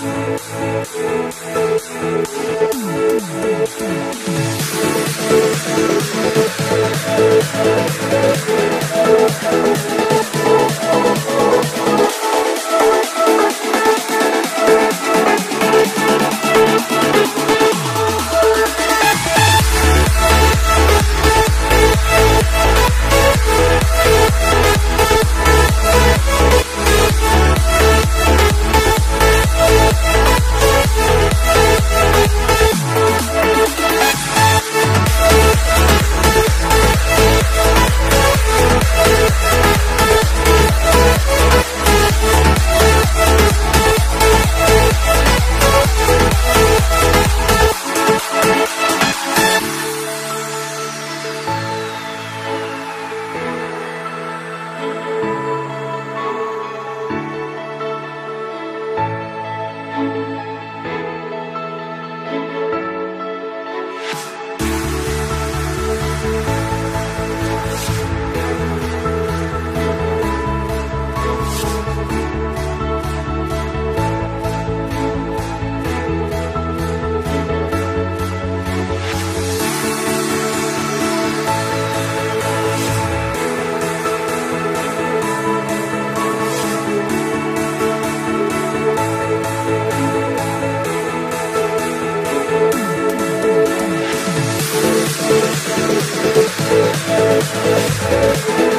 Thank you. Thank